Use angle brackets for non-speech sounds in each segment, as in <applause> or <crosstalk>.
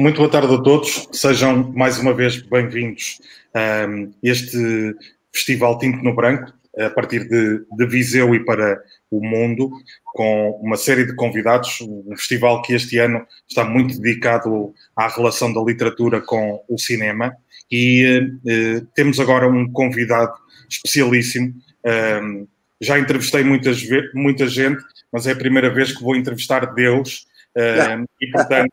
Muito boa tarde a todos, sejam mais uma vez bem-vindos a este Festival Tinto no Branco, a partir de, de, Viseu e para o mundo, com uma série de convidados. Um festival que este ano está muito dedicado à relação da literatura com o cinema. E eh, temos agora um convidado especialíssimo. Um, já entrevistei muitas, muita gente, mas é a primeira vez que vou entrevistar Deus. Um, <laughs> e, portanto,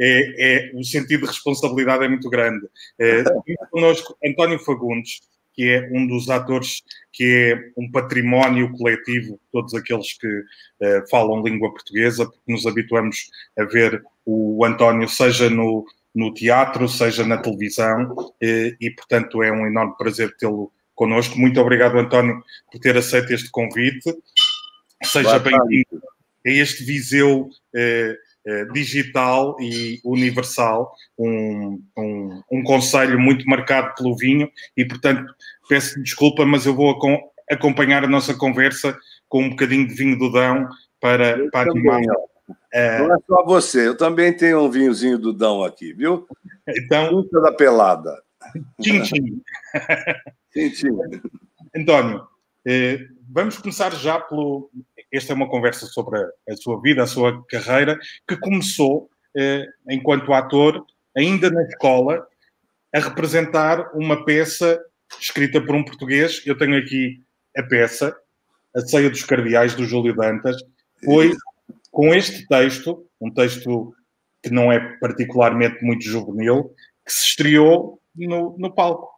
é, é, o sentido de responsabilidade é muito grande. É, connosco António Fagundes, que é um dos atores que é um património coletivo, todos aqueles que é, falam língua portuguesa, porque nos habituamos a ver o António, seja no, no teatro, seja na televisão, e, e portanto é um enorme prazer tê-lo connosco. Muito obrigado, António, por ter aceito este convite. Seja bem-vindo a este Viseu. Eh, digital e universal, um, um, um conselho muito marcado pelo vinho e, portanto, peço desculpa, mas eu vou acompanhar a nossa conversa com um bocadinho de vinho do Dão para, para animar. É... Não é só você, eu também tenho um vinhozinho do Dão aqui, viu? Então. Luta da pelada. Tchim, tchim. tchim, tchim. António, eh, vamos começar já pelo, esta é uma conversa sobre a, a sua vida, a sua carreira, que começou eh, enquanto ator, ainda na escola, a representar uma peça escrita por um português. Eu tenho aqui a peça, A Ceia dos Cardeais, do Júlio Dantas. Foi com este texto, um texto que não é particularmente muito juvenil, que se estreou no, no palco.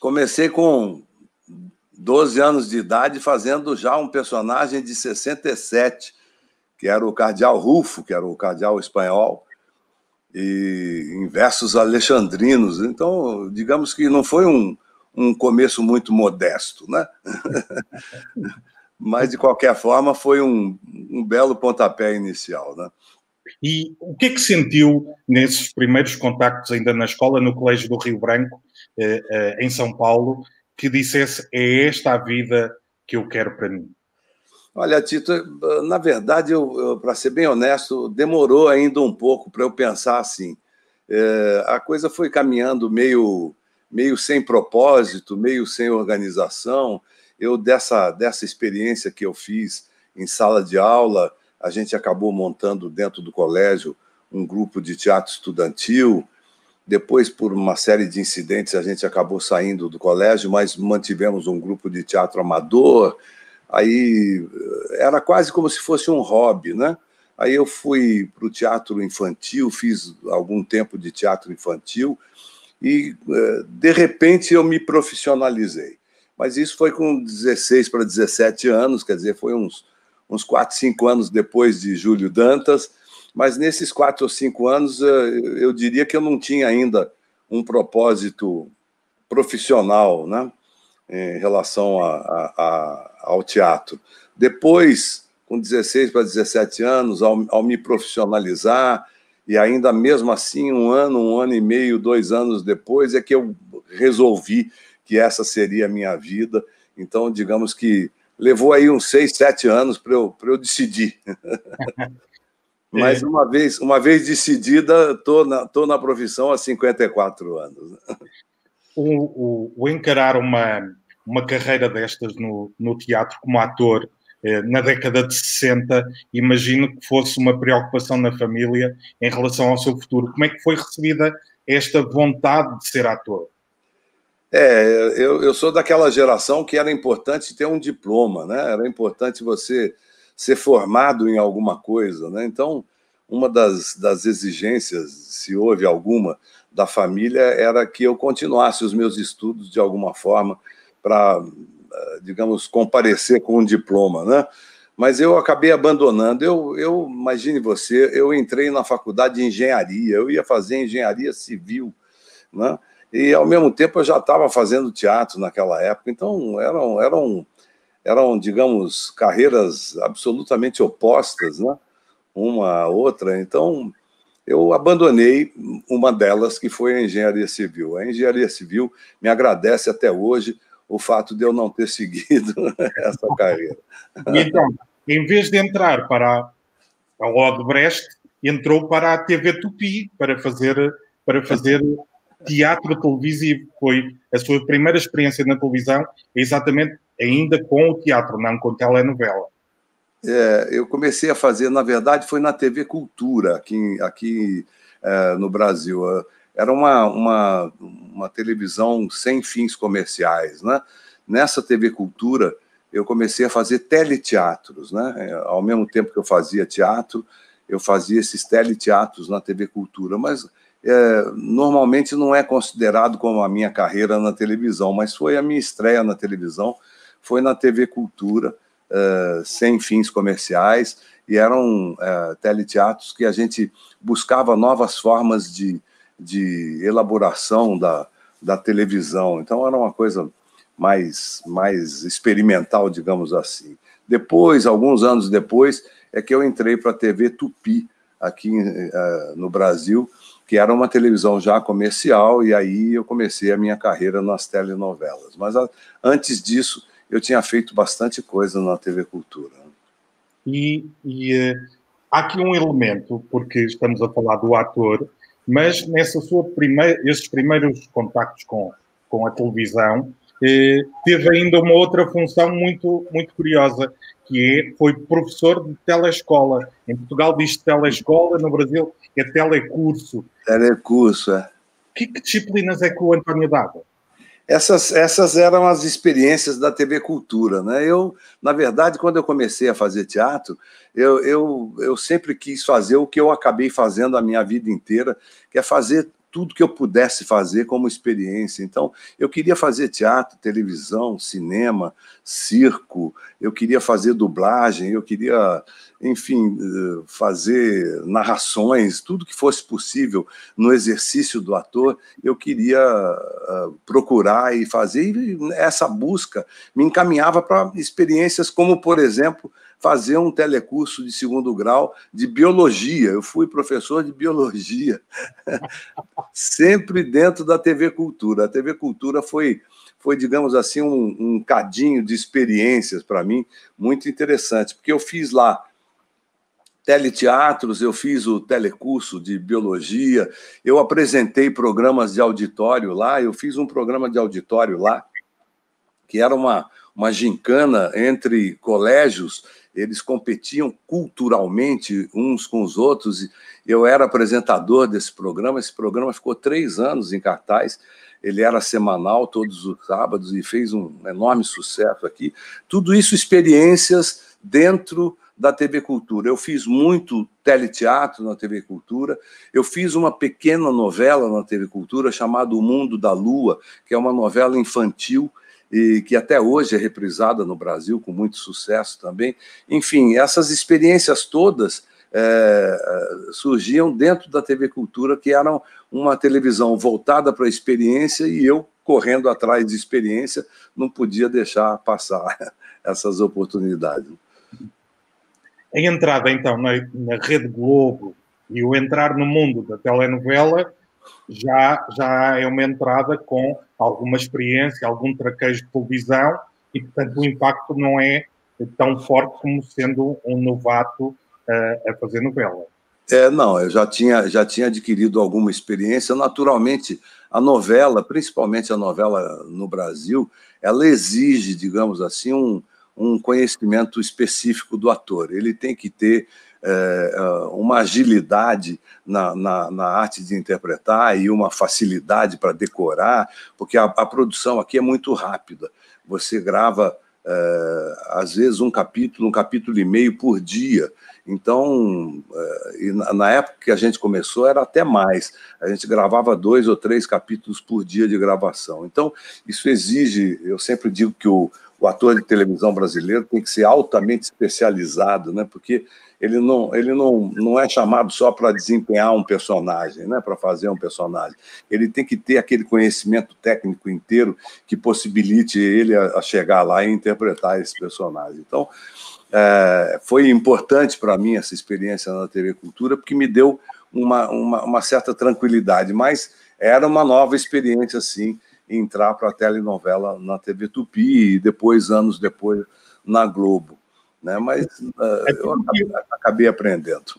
Comecei com 12 anos de idade, fazendo já um personagem de 67, que era o cardeal Rufo, que era o cardeal espanhol, e em versos alexandrinos. Então, digamos que não foi um, um começo muito modesto, né? <laughs> Mas, de qualquer forma, foi um, um belo pontapé inicial, né? E o que é que sentiu nesses primeiros contactos, ainda na escola, no Colégio do Rio Branco, eh, eh, em São Paulo, que dissesse é esta a vida que eu quero para mim? Olha, Tito, na verdade, para ser bem honesto, demorou ainda um pouco para eu pensar assim. É, a coisa foi caminhando meio, meio sem propósito, meio sem organização. Eu, dessa, dessa experiência que eu fiz em sala de aula, a gente acabou montando dentro do colégio um grupo de teatro estudantil, depois, por uma série de incidentes, a gente acabou saindo do colégio, mas mantivemos um grupo de teatro amador. Aí era quase como se fosse um hobby, né? Aí eu fui para o teatro infantil, fiz algum tempo de teatro infantil e, eh, de repente, eu me profissionalizei. Mas isso foi com 16 para 17 anos, quer dizer, foi uns, uns 4, 5 anos depois de Júlio Dantas mas nesses quatro ou cinco anos, eh, eu diria que eu não tinha ainda um propósito profissional né, em relação a, a, a, ao teatro. Depois, com 16 para 17 anos, ao, ao me profissionalizar, e ainda mesmo assim, um ano, um ano e meio, dois anos depois, é que eu resolvi que essa seria a minha vida. Então, digamos que levou aí uns seis, sete anos para eu, eu decidir. <laughs> Mas é. uma vez, uma vez decidida, estou na, tô na profissão há 54 anos. O, o, o, encarar uma, uma carreira destas no, no teatro como ator eh, na década de 60, imagino que fosse uma preocupação na família em relação ao seu futuro. Como é que foi recebida esta vontade de ser ator? É, eu, eu sou daquela geração que era importante ter um diploma, né? Era importante você ser formado em alguma coisa. Né? Então, uma das, das exigências, se houve alguma, da família era que eu continuasse os meus estudos de alguma forma para, eh, digamos, comparecer com um diploma, né? Mas eu acabei abandonando. Eu, eu imagine você, eu entrei na faculdade de engenharia, eu ia fazer engenharia civil, né? E ao mesmo tempo eu já estava fazendo teatro naquela época, então eram, eram eram, digamos, carreiras absolutamente opostas, né? uma à outra. Então, eu abandonei uma delas, que foi a engenharia civil. A engenharia civil me agradece até hoje o fato de eu não ter <laughs> seguido essa carreira. Então, em vez de entrar para a Odebrecht, entrou para a TV Tupi para fazer, para fazer teatro televisivo. Foi a sua primeira experiência na televisão, exatamente ainda com o teatro, não com telenovela. É, eu comecei a fazer, na verdade, foi na TV Cultura, aqui, aqui é, no Brasil. Era uma, uma, uma televisão sem fins comerciais. Né? Nessa TV Cultura, eu comecei a fazer teleteatros. Né? Ao mesmo tempo que eu fazia teatro, eu fazia esses teleteatros na TV Cultura, mas é, normalmente não é considerado como a minha carreira na televisão, mas foi a minha estreia na televisão, foi na TV Cultura, é, sem fins comerciais, e eram é, teleteatros que a gente buscava novas formas de, de elaboração da, da televisão, então era uma coisa mais, mais experimental, digamos assim. Depois, alguns anos depois, é que eu entrei para a TV Tupi, aqui uh, no Brasil, que era uma televisão já comercial, e aí eu comecei a minha carreira nas telenovelas. Mas a, antes disso, eu tinha feito bastante coisa na TV Cultura. E, e uh, há aqui um elemento, porque estamos a falar do ator, mas nessa sua primeira, esses primeiros contactos com, com a televisão, eh, teve ainda uma outra função muito, muito curiosa, que é, foi professor de telescola. Em Portugal diz telescola, no Brasil é telecurso. Telecurso, é. Que, que disciplinas é que o António dava? Essas, essas eram as experiências da TV Cultura. Né? Eu, na verdade, quando eu comecei a fazer teatro, eu, eu, eu sempre quis fazer o que eu acabei fazendo a minha vida inteira, que é fazer tudo que eu pudesse fazer como experiência. Então, eu queria fazer teatro, televisão, cinema, circo, eu queria fazer dublagem, eu queria, enfim, eh, fazer narrações, tudo que fosse possível no exercício do ator, eu queria uh, procurar e fazer. E essa busca me encaminhava para experiências como, por exemplo, fazer um telecurso de segundo grau de biologia. Eu fui professor de biologia, <laughs> sempre dentro da TV Cultura. A TV Cultura foi, foi digamos assim, um, um cadinho de experiências para mim muito interessante, porque eu fiz lá teleteatros, eu fiz o telecurso de biologia, eu apresentei programas de auditório lá, eu fiz um programa de auditório lá, que era uma, uma gincana entre colégios eles competiam culturalmente uns com os outros. Eu era apresentador desse programa, esse programa ficou três anos em cartaz. Ele era semanal, todos os sábados, e fez um enorme sucesso aqui. Tudo isso, experiências dentro da TV Cultura. Eu fiz muito teleteatro na TV Cultura, eu fiz uma pequena novela na TV Cultura chamada O Mundo da Lua, que é uma novela infantil e que até hoje é reprisada no Brasil com muito sucesso também. Enfim, essas experiências todas é, surgiam dentro da TV Cultura, que era uma televisão voltada para a experiência e eu correndo atrás de experiência não podia deixar passar <laughs> essas oportunidades. A entrada, então, na, na Rede Globo e o entrar no mundo da telenovela já, já é uma entrada com alguma experiência, algum traquejo de televisão e, portanto, o impacto não é tão forte como sendo um novato uh, a fazer novela. É, não, eu já tinha, já tinha adquirido alguma experiência. Naturalmente, a novela, principalmente a novela no Brasil, ela exige, digamos assim, um, um conhecimento específico do ator. Ele tem que ter é, uma agilidade na, na, na, arte de interpretar e uma facilidade para decorar, porque a, a, produção aqui é muito rápida. Você grava, é, às vezes, um capítulo, um capítulo e meio por dia. Então, é, na, na época que a gente começou, era até mais. A gente gravava dois ou três capítulos por dia de gravação. Então, isso exige, eu sempre digo que o, o ator de televisão brasileiro tem que ser altamente especializado, né? porque ele não, ele não, não é chamado só para desempenhar um personagem, né? para fazer um personagem. Ele tem que ter aquele conhecimento técnico inteiro que possibilite ele a, chegar lá e interpretar esse personagem. Então, é, foi importante para mim essa experiência na TV Cultura, porque me deu uma, uma, uma certa tranquilidade, mas era uma nova experiência, sim, entrar para a telenovela na TV Tupi e depois, anos depois, na Globo. Né? Mas uh, eu acabei, acabei aprendendo.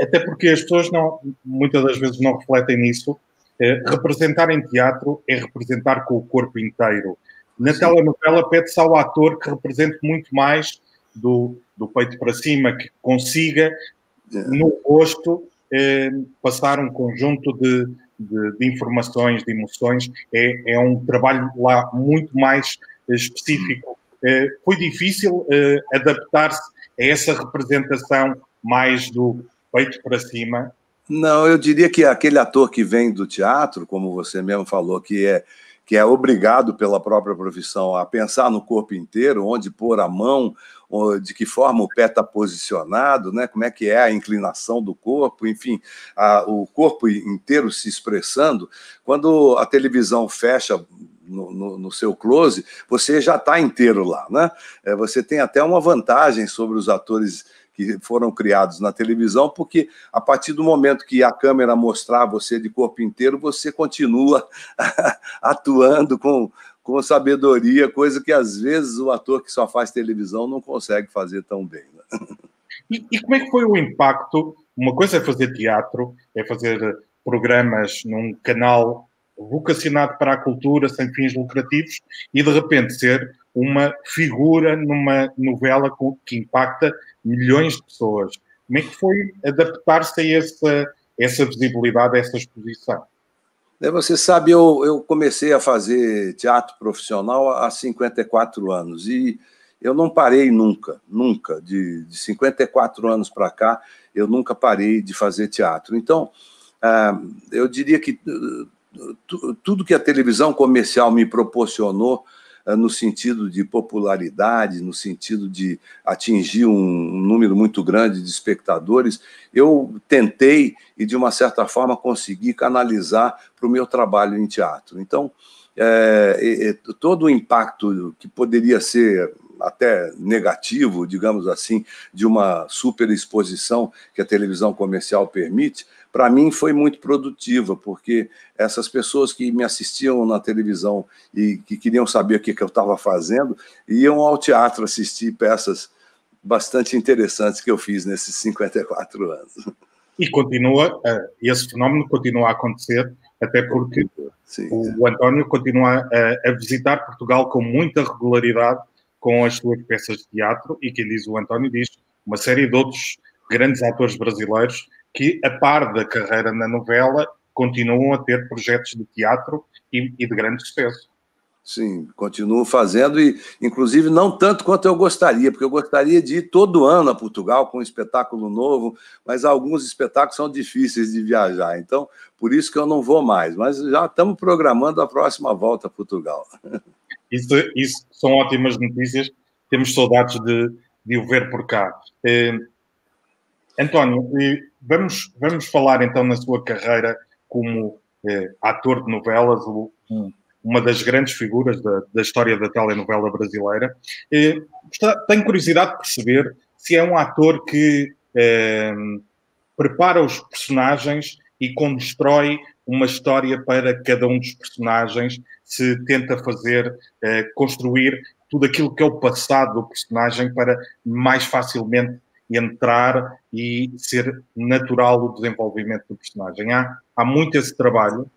Até porque as pessoas não, muitas das vezes não refletem nisso. É, representar em teatro é representar com o corpo inteiro. Na Sim. telenovela pede-se ao ator que represente muito mais do, do peito para cima, que consiga no rosto eh, passar um conjunto de, de, de, informações, de emoções. É, é um trabalho lá muito mais específico. Eh, foi difícil eh, adaptar-se a essa representação mais do peito para cima? Não, eu diria que aquele ator que vem do teatro, como você mesmo falou, que é que é obrigado pela própria profissão a pensar no corpo inteiro, onde pôr a mão, de que forma o pé está posicionado, né? como é que é a inclinação do corpo, enfim, a, o corpo inteiro se expressando. Quando a televisão fecha no, no, no, seu close, você já está inteiro lá, né? É, você tem até uma vantagem sobre os atores que foram criados na televisão, porque a partir do momento que a câmera mostrar você de corpo inteiro, você continua <laughs> atuando com, com sabedoria, coisa que às vezes o ator que só faz televisão não consegue fazer tão bem. Né? E, e, como é que foi o impacto? Uma coisa é fazer teatro, é fazer programas num canal vocacionado para a cultura sem fins lucrativos e de repente ser uma figura numa novela que impacta milhões de pessoas. Como é que foi adaptar-se a essa, essa visibilidade, a essa exposição? É, você sabe, eu, eu comecei a fazer teatro profissional há 54 anos e eu não parei nunca, nunca. De, de 54 anos para cá, eu nunca parei de fazer teatro. Então, ah, eu diria que ah, tudo que a televisão comercial me proporcionou eh, no sentido de popularidade, no sentido de atingir um número muito grande de espectadores, eu tentei e, de uma certa forma, consegui canalizar para o meu trabalho em teatro. Então, é, é, todo o impacto que poderia ser até negativo, digamos assim, de uma superexposição que a televisão comercial permite, para mim foi muito produtiva, porque essas pessoas que me assistiam na televisão e que queriam saber o que, que eu estava fazendo, iam ao teatro assistir peças bastante interessantes que eu fiz nesses 54 anos. E continua, esse fenómeno continua a acontecer, até porque Sim, o, é. António continua a, a visitar Portugal com muita regularidade com as suas peças de teatro e quem diz o António diz uma série de outros grandes atores brasileiros que, a par da carreira na novela, continuam a ter projetos de teatro e, e de grande sucesso. Sim, continuo fazendo e, inclusive, não tanto quanto eu gostaria, porque eu gostaria de ir todo ano a Portugal com um espetáculo novo, mas alguns espetáculos são difíceis de viajar, então por isso que eu não vou mais. Mas já estamos programando a próxima volta a Portugal. <laughs> Isso, isso são ótimas notícias, temos saudades de, de o ver por cá. Eh, António, vamos, vamos falar então na sua carreira como eh, ator de novelas, um, uma das grandes figuras da, da história da telenovela brasileira. Eh, tenho curiosidade de perceber se é um ator que eh, prepara os personagens e constrói uma história para cada um dos personagens, se tenta fazer, eh, construir tudo aquilo que é o passado do personagem para mais facilmente entrar e ser natural o desenvolvimento do personagem. Há, há muito esse trabalho.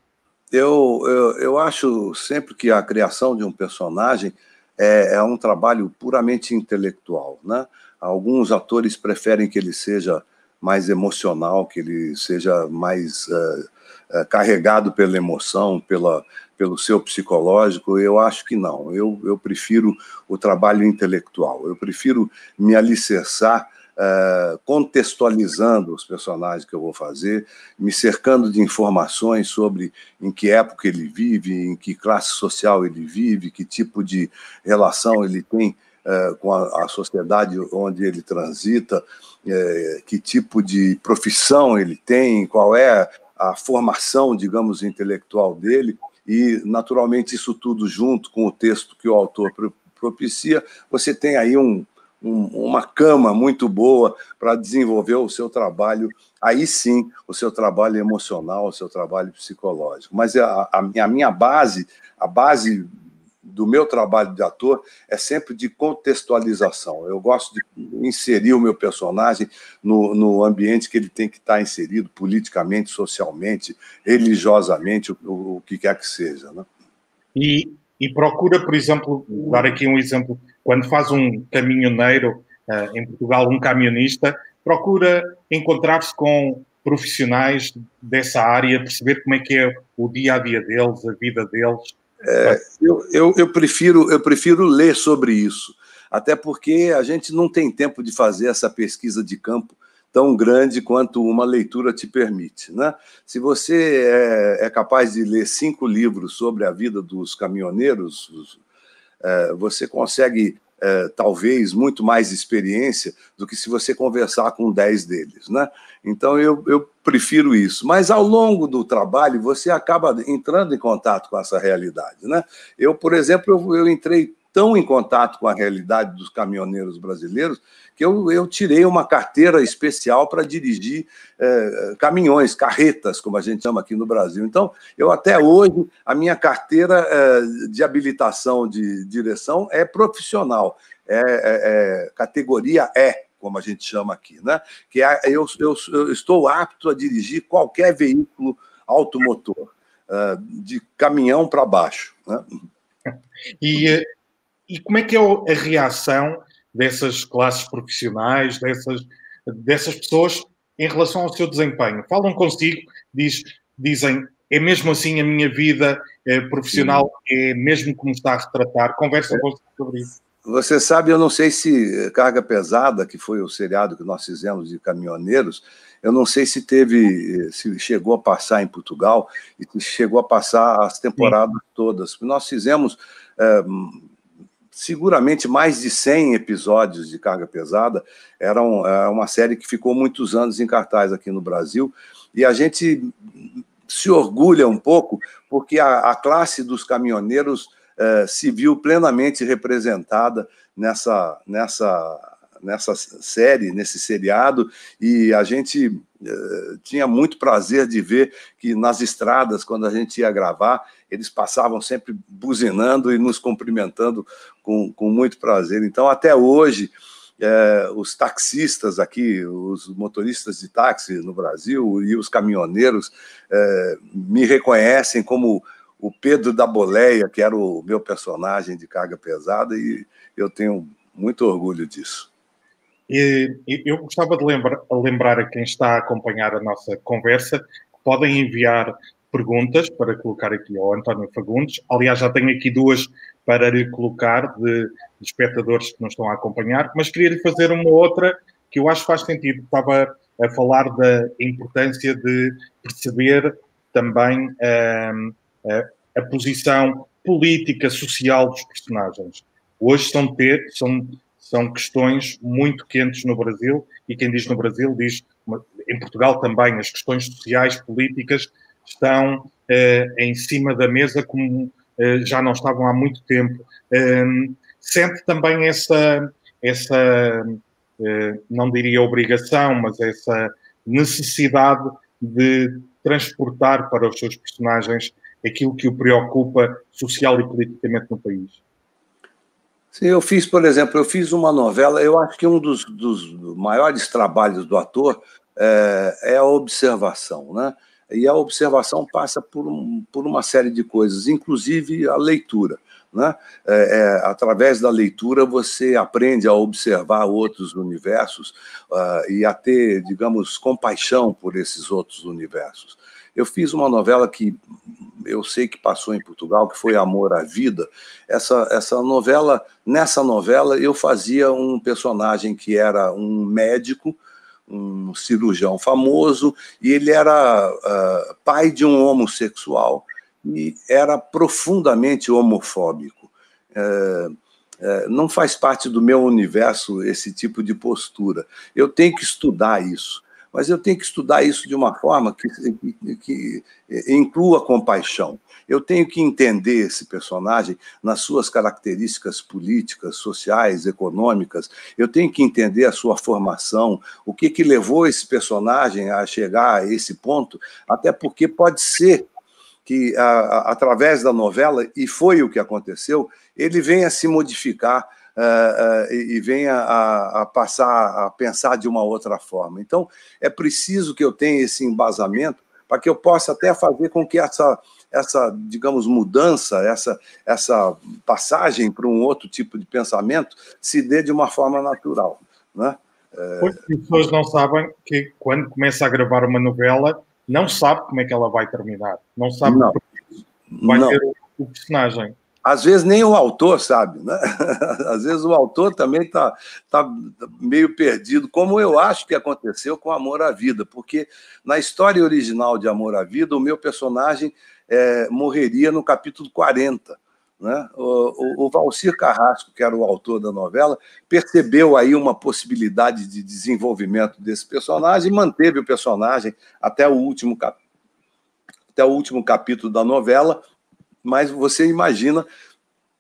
Eu, eu, eu acho sempre que a criação de um personagem é, é um trabalho puramente intelectual. Né? Alguns atores preferem que ele seja mais emocional, que ele seja mais uh, uh, carregado pela emoção, pela, pelo seu psicológico. Eu acho que não. Eu, eu prefiro o trabalho intelectual. Eu prefiro me alicerçar uh, contextualizando os personagens que eu vou fazer, me cercando de informações sobre em que época ele vive, em que classe social ele vive, que tipo de relação ele tem uh, com a, sociedade onde ele transita, uh, que tipo de profissão ele tem, qual é a formação, digamos, intelectual dele, e, naturalmente, isso tudo junto com o texto que o autor propicia, você tem aí um, um, uma cama muito boa para desenvolver o seu trabalho, aí sim, o seu trabalho emocional, o seu trabalho psicológico. Mas a, a, a minha base, a base do meu trabalho de ator é sempre de contextualização. Eu gosto de inserir o meu personagem no, no ambiente que ele tem que estar inserido politicamente, socialmente, religiosamente, o, o que quer que seja. Né? E, e procura, por exemplo, dar aqui um exemplo, quando faz um caminhoneiro uh, em Portugal, um camionista, procura encontrar-se com profissionais dessa área, perceber como é que é o dia a dia deles, a vida deles. É, eu, eu, eu, prefiro, eu prefiro ler sobre isso, até porque a gente não tem tempo de fazer essa pesquisa de campo tão grande quanto uma leitura te permite. Né? Se você é, é capaz de ler cinco livros sobre a vida dos caminhoneiros, é, você consegue é, talvez muito mais experiência do que se você conversar com 10 deles, né? Então eu, eu prefiro isso. Mas ao longo do trabalho você acaba entrando em contato com essa realidade, né? Eu, por exemplo, eu, eu entrei tão em contato com a realidade dos caminhoneiros brasileiros que eu, eu tirei uma carteira especial para dirigir é, caminhões, carretas, como a gente chama aqui no Brasil. Então, eu até hoje, a minha carteira é, de habilitação de direção é profissional, é, é, é categoria E, como a gente chama aqui, né? Que é, eu, eu, eu estou apto a dirigir qualquer veículo automotor, de caminhão para baixo. Né? E e como é que é a reação dessas classes profissionais, dessas, dessas pessoas em relação ao seu desempenho? Falam consigo, diz, dizem, é mesmo assim a minha vida é, profissional, é mesmo como está a retratar? Conversam é. consigo sobre isso. Você sabe, eu não sei se Carga Pesada, que foi o seriado que nós fizemos de caminhoneiros, eu não sei se teve, se chegou a passar em Portugal e chegou a passar as temporadas Sim. todas. Nós fizemos é, seguramente mais de 100 episódios de carga pesada. Era é uma série que ficou muitos anos em cartaz aqui no Brasil. E a gente se orgulha um pouco, porque a, a classe dos caminhoneiros eh, se viu plenamente representada nessa, nessa, nessa série, nesse seriado, e a gente uh, tinha muito prazer de ver que nas estradas, quando a gente ia gravar, eles passavam sempre buzinando e nos cumprimentando com, com muito prazer. Então, até hoje, é, os taxistas aqui, os motoristas de táxi no Brasil e os caminhoneiros é, me reconhecem como o Pedro da Boleia, que era o meu personagem de carga pesada, e eu tenho muito orgulho disso. E, eu gostava de lembrar, lembrar a quem está a acompanhar a nossa conversa que podem enviar perguntas para colocar aqui ao António Fagundes. Aliás, já tenho aqui duas para lhe colocar de, de espectadores que nos estão a acompanhar, mas queria lhe fazer uma outra que eu acho que faz sentido. Estava a falar da importância de perceber também um, a, a, posição política, social dos personagens. Hoje são, ter, são, são questões muito quentes no Brasil, e quem diz no Brasil diz em Portugal também, as questões sociais, políticas, estão eh, em cima da mesa como eh, já não estavam há muito tempo. Ehm, sente também essa, essa eh, não diria obrigação, mas essa necessidade de transportar para os seus personagens aquilo que o preocupa social e politicamente no país. Sim, eu fiz, por exemplo, eu fiz uma novela, eu acho que um dos, dos maiores trabalhos do ator é, é a observação, né? E a observação passa por, um, por uma série de coisas, inclusive a leitura. Né? É, é, através da leitura, você aprende a observar outros universos uh, e a ter, digamos, compaixão por esses outros universos. Eu fiz uma novela que eu sei que passou em Portugal, que foi Amor à Vida. Essa, essa novela, nessa novela, eu fazia um personagem que era um médico um cirurgião famoso, e ele era uh, pai de um homossexual e era profundamente homofóbico. Uh, uh, não faz parte do meu universo esse tipo de postura. Eu tenho que estudar isso mas eu tenho que estudar isso de uma forma que, que, que, inclua compaixão. Eu tenho que entender esse personagem nas suas características políticas, sociais, econômicas. Eu tenho que entender a sua formação, o que, que levou esse personagem a chegar a esse ponto, até porque pode ser que, a, a, através da novela, e foi o que aconteceu, ele vem a se modificar uh, uh, e, e vem a, a, passar a pensar de uma outra forma. Então, é preciso que eu tenha esse embasamento para que eu possa até fazer com que essa, essa digamos, mudança, essa, essa passagem para um outro tipo de pensamento se dê de uma forma natural. Né? Pois as pessoas não sabem que quando começa a gravar uma novela, não sabe como é que ela vai terminar. Não sabe não. vai não. ter o personagem. Às vezes nem o autor sabe, né? <laughs> Às vezes o autor também está tá meio perdido, como eu acho que aconteceu com Amor à Vida, porque na história original de Amor à Vida, o meu personagem é, morreria no capítulo 40. Né? O, o, o Valcir Carrasco, que era o autor da novela, percebeu aí uma possibilidade de desenvolvimento desse personagem, manteve o personagem até o último, cap... até o último capítulo da novela, mas você imagina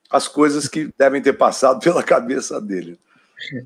as coisas que devem ter passado <laughs> pela cabeça dele.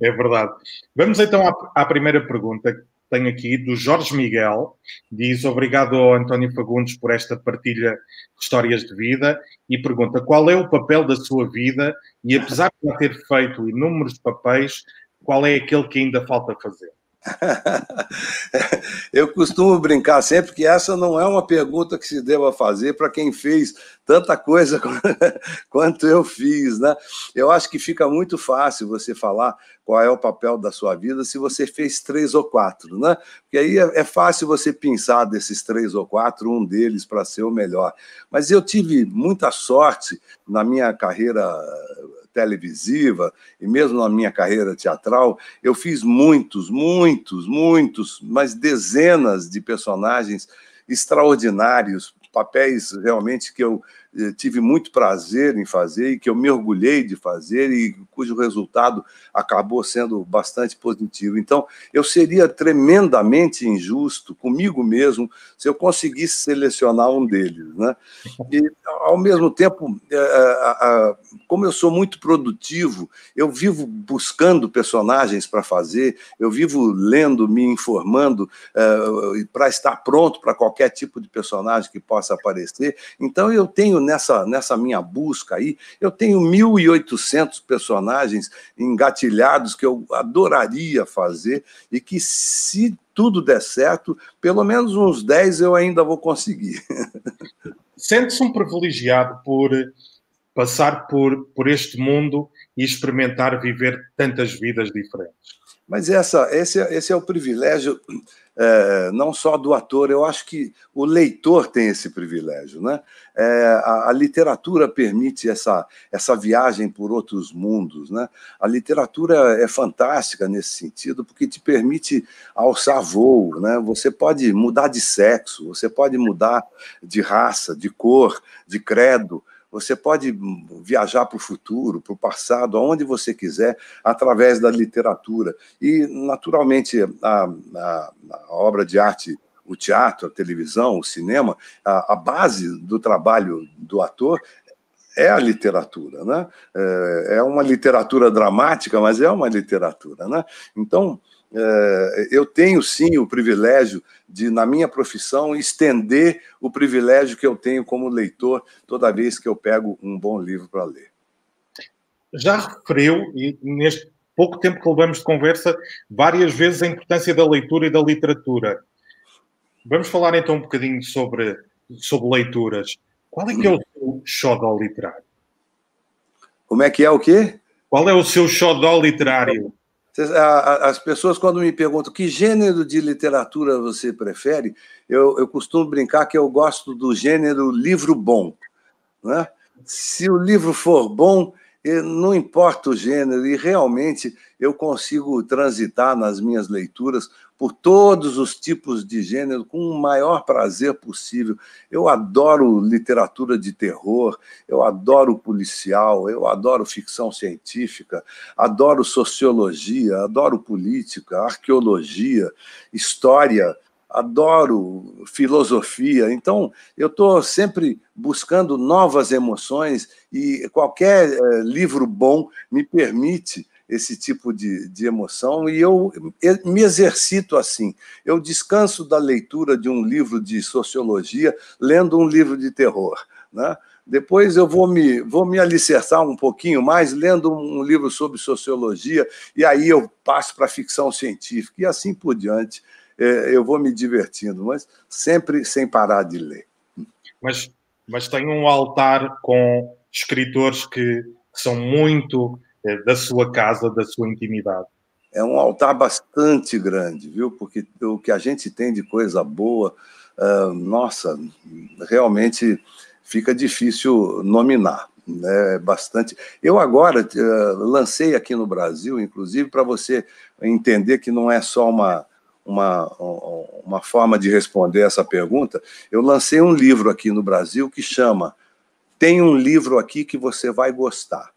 É verdade. Vamos então à, à primeira pergunta, tenho aqui do Jorge Miguel, diz obrigado ao António Fagundes por esta partilha de histórias de vida e pergunta qual é o papel da sua vida e apesar de ter feito inúmeros papéis, qual é aquele que ainda falta fazer? <laughs> Eu costumo brincar sempre que essa não é uma pergunta que se deva fazer para quem fez tanta coisa <laughs> quanto eu fiz, né? Eu acho que fica muito fácil você falar qual é o papel da sua vida se você fez três ou quatro, né? Porque aí é, é fácil você pensar desses três ou quatro, um deles para ser o melhor. Mas eu tive muita sorte na minha carreira televisiva e mesmo na minha carreira teatral, eu fiz muitos, muitos, muitos, mas dezenas de personagens extraordinários, papéis realmente que eu eh, tive muito prazer em fazer e que eu me orgulhei de fazer e cujo resultado acabou sendo bastante positivo. Então, eu seria tremendamente injusto comigo mesmo se eu conseguisse selecionar um deles. Né? E, ao mesmo tempo, eh, como eu sou muito produtivo, eu vivo buscando personagens para fazer, eu vivo lendo, me informando eh, para estar pronto para qualquer tipo de personagem que possa aparecer. Então, eu tenho nessa, nessa minha busca aí, eu tenho 1.800 personagens engatilhados que eu adoraria fazer e que, se tudo der certo, pelo menos uns 10 eu ainda vou conseguir. <laughs> Sente-se um privilegiado por passar por, por este mundo e experimentar viver tantas vidas diferentes. Mas essa, esse, esse é o privilégio é, não só do ator, eu acho que o leitor tem esse privilégio. Né? É, a, a, literatura permite essa, essa viagem por outros mundos. Né? A literatura é fantástica nesse sentido, porque te permite alçar voo. Né? Você pode mudar de sexo, você pode mudar de raça, de cor, de credo. Você pode viajar para o futuro, para o passado, aonde você quiser, através da literatura. E, naturalmente, a, a, a obra de arte o teatro, a televisão, o cinema, a, a, base do trabalho do ator é a literatura, né? É, é uma literatura dramática, mas é uma literatura, né? Então, eu tenho sim o privilégio de, na minha profissão, estender o privilégio que eu tenho como leitor toda vez que eu pego um bom livro para ler. Já referiu, e neste pouco tempo que levamos de conversa, várias vezes a importância da leitura e da literatura. Vamos falar então um bocadinho sobre, sobre leituras. Qual é que é o seu xodó literário? Como é que é o quê? Qual é o seu xodó literário? As pessoas, quando me perguntam que gênero de literatura você prefere, eu, eu costumo brincar que eu gosto do gênero livro bom. Né? Se o livro for bom, não importa o gênero, e realmente eu consigo transitar nas minhas leituras por todos os tipos de gênero com o maior prazer possível. Eu adoro literatura de terror, eu adoro policial, eu adoro ficção científica, adoro sociologia, adoro política, arqueologia, história adoro filosofia, então eu estou sempre buscando novas emoções e qualquer eh, livro bom me permite esse tipo de, de emoção e eu me exercito assim. Eu descanso da leitura de um livro de sociologia lendo um livro de terror. Né? Depois eu vou me, vou me alicerçar um pouquinho mais lendo um livro sobre sociologia, e aí eu passo para a ficção científica, e assim por diante. É, eu vou me divertindo, mas sempre sem parar de ler. Mas, mas tem um altar com escritores que são muito é, da sua casa, da sua intimidade. É um altar bastante grande, viu? Porque o que a gente tem de coisa boa, uh, nossa, realmente fica difícil nominar. Né? Bastante. Eu agora uh, lancei aqui no Brasil, inclusive, para você entender que não é só uma, uma, uma forma de responder essa pergunta. Eu lancei um livro aqui no Brasil que chama Tem um livro aqui que você vai gostar,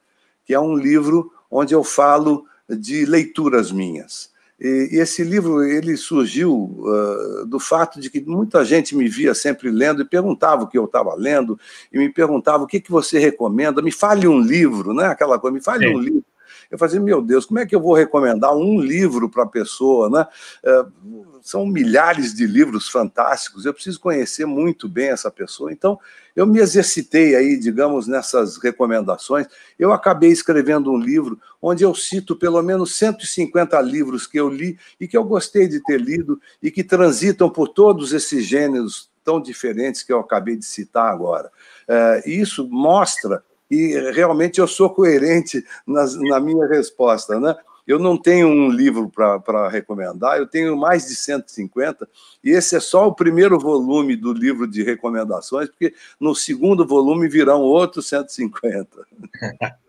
que é um livro onde eu falo de leituras minhas. E, e esse livro ele surgiu uh, do fato de que muita gente me via sempre lendo e perguntava o que eu estava lendo, e me perguntava o que, que você recomenda, me fale um livro, né? aquela coisa, me fale Sim. um livro. Eu fazia, meu Deus, como é que eu vou recomendar um livro para a pessoa? Né? Uh, são milhares de livros fantásticos, eu preciso conhecer muito bem essa pessoa. Então, eu me exercitei aí, digamos, nessas recomendações. Eu acabei escrevendo um livro onde eu cito pelo menos 150 livros que eu li e que eu gostei de ter lido e que transitam por todos esses gêneros tão diferentes que eu acabei de citar agora. É, isso mostra e realmente eu sou coerente nas, na minha resposta, né? Eu não tenho um livro para recomendar, eu tenho mais de 150, e esse é só o primeiro volume do livro de recomendações, porque no segundo volume virão outros 150. <laughs>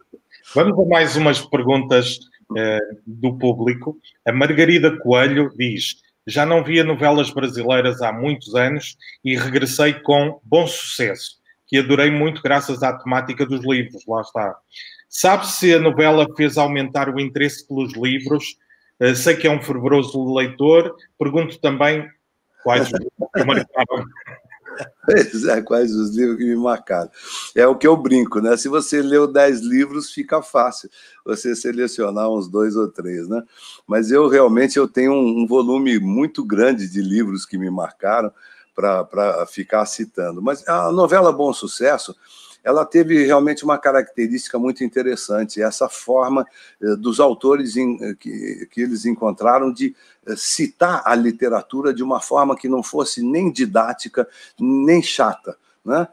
Vamos a mais umas perguntas eh, do público. A Margarida Coelho diz: Já não via novelas brasileiras há muitos anos e regressei com bom sucesso, que adorei muito graças à temática dos livros, lá está. Sabe se a novela fez aumentar o interesse pelos livros? Uh, sei que é um fervoroso leitor. Pergunto também quais os marcaram. Pois <laughs> é, quais os livros que me marcaram. É o que eu brinco, né? Se você leu 10 livros, fica fácil você selecionar uns dois ou três, né? Mas eu realmente eu tenho um, um volume muito grande de livros que me marcaram para ficar citando. Mas a novela Bom Sucesso, ela teve realmente uma característica muito interessante, essa forma eh, dos autores eh, que, que eles encontraram de eh, citar a literatura de uma forma que não fosse nem didática, nem chata. Né?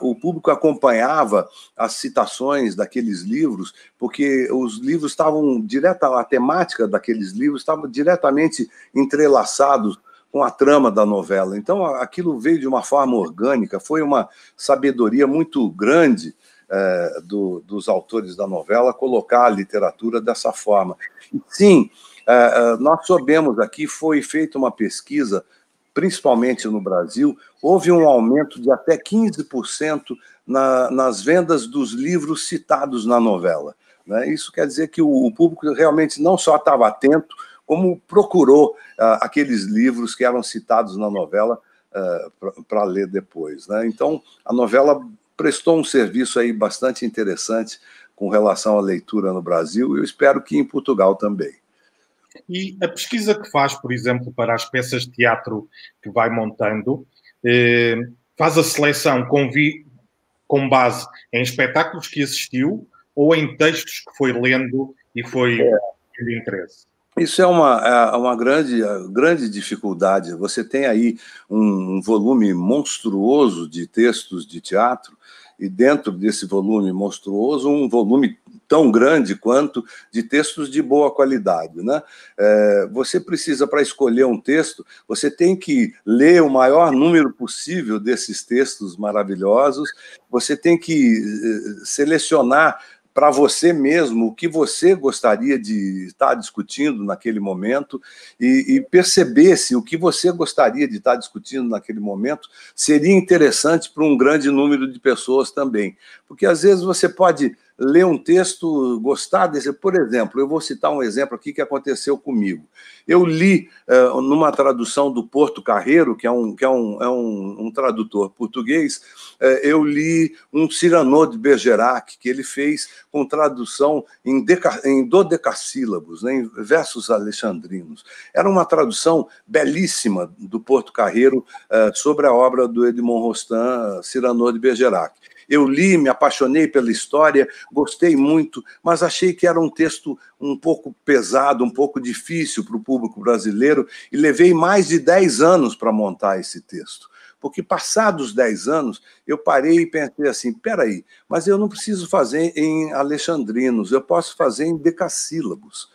o público acompanhava as citações daqueles livros, porque os livros estavam direta, a temática daqueles livros estava diretamente entrelaçados com a trama da novela. Então, aquilo veio de uma forma orgânica, foi uma sabedoria muito grande é, do, dos autores da novela colocar a literatura dessa forma. sim, é, é, nós sabemos aqui, foi feita uma pesquisa, principalmente no Brasil, houve um aumento de até 15% na, nas vendas dos livros citados na novela. Né? Isso quer dizer que o, o público realmente não só estava atento, como procurou uh, aqueles livros que eram citados na novela ah, para ler depois. Né? Então, a novela prestou um serviço aí bastante interessante com relação à leitura no Brasil e eu espero que em Portugal também. E a pesquisa que faz, por exemplo, para as peças de teatro que vai montando, eh, faz a seleção com, vi, com base em espetáculos que assistiu ou em textos que foi lendo e foi é. de interesse? Isso é uma, é uma grande, grande dificuldade. Você tem aí um volume monstruoso de textos de teatro, e dentro desse volume monstruoso, um volume tão grande quanto de textos de boa qualidade. Né? É, você precisa, para escolher um texto, você tem que ler o maior número possível desses textos maravilhosos, você tem que eh, selecionar para você mesmo o que você gostaria de estar discutindo naquele momento e, e perceber se o que você gostaria de estar discutindo naquele momento seria interessante para um grande número de pessoas também. Porque às vezes você pode ler um texto, gostar desse. Por exemplo, eu vou citar um exemplo aqui que aconteceu comigo. Eu li uh, numa tradução do Porto Carreiro, que é um, que é um, é um, um tradutor português, uh, eu li um Cyrano de Bergerac, que ele fez com tradução em, deca, em dodecassílabos, né, em versos alexandrinos. Era uma tradução belíssima do Porto Carreiro uh, sobre a obra do Edmond Rostand, Cyrano de Bergerac. Eu li, me apaixonei pela história, gostei muito, mas achei que era um texto um pouco pesado, um pouco difícil para o público brasileiro e levei mais de 10 anos para montar esse texto. Porque passados 10 anos, eu parei e pensei assim: peraí, mas eu não preciso fazer em alexandrinos, eu posso fazer em decassílabos.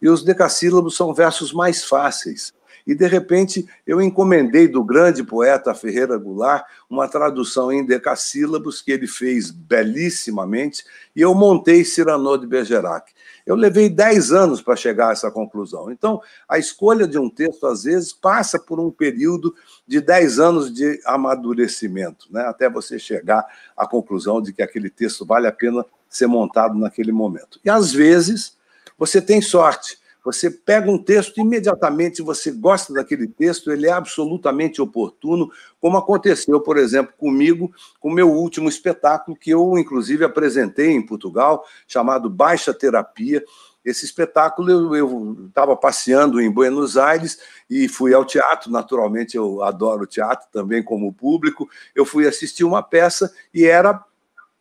E os decassílabos são versos mais fáceis. E, de repente, eu encomendei do grande poeta Ferreira Goulart uma tradução em decassílabos que ele fez belíssimamente, e eu montei Cyrano de Bergerac. Eu levei 10 anos para chegar a essa conclusão. Então, a escolha de um texto, às vezes, passa por um período de 10 anos de amadurecimento, né? até você chegar à conclusão de que aquele texto vale a pena ser montado naquele momento. E, às vezes, você tem sorte você pega um texto, imediatamente você gosta daquele texto, ele é absolutamente oportuno, como aconteceu, por exemplo, comigo, com o meu último espetáculo, que eu, inclusive, apresentei em Portugal, chamado Baixa Terapia. Esse espetáculo eu estava passeando em Buenos Aires e fui ao teatro. Naturalmente, eu adoro teatro também, como público. Eu fui assistir uma peça e era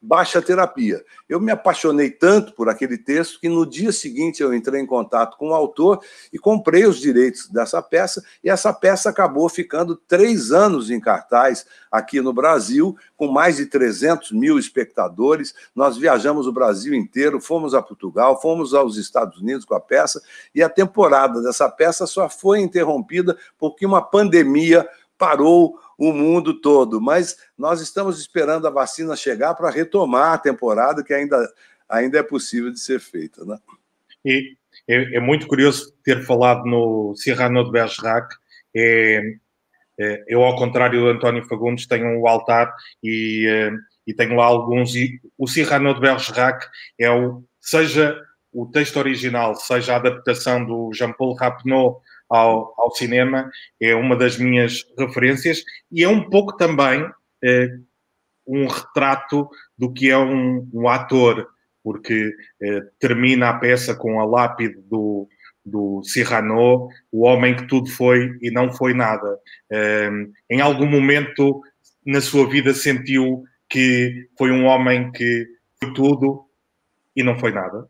baixa terapia. Eu me apaixonei tanto por aquele texto que no dia seguinte eu entrei em contato com o autor e comprei os direitos dessa peça, e essa peça acabou ficando três anos em cartaz aqui no Brasil, com mais de 300 mil espectadores. Nós viajamos o Brasil inteiro, fomos a Portugal, fomos aos Estados Unidos com a peça, e a temporada dessa peça só foi interrompida porque uma pandemia parou o mundo todo. Mas nós estamos esperando a vacina chegar para retomar a temporada, que ainda, ainda é possível de ser feita. Né? E é, é muito curioso ter falado no Cyrano de Bergerac. É, é, eu, ao contrário do António Fagundes, tenho um altar e, é, e tenho lá alguns. E o Cyrano de Bergerac é o, seja o texto original, seja a adaptação do Jean-Paul Rapneau ao, ao, cinema, é uma das minhas referências e é um pouco também é, um retrato do que é um, um ator, porque é, termina a peça com a lápide do, do Cyrano, o homem que tudo foi e não foi nada. É, em algum momento na sua vida sentiu que foi um homem que foi tudo e não foi nada?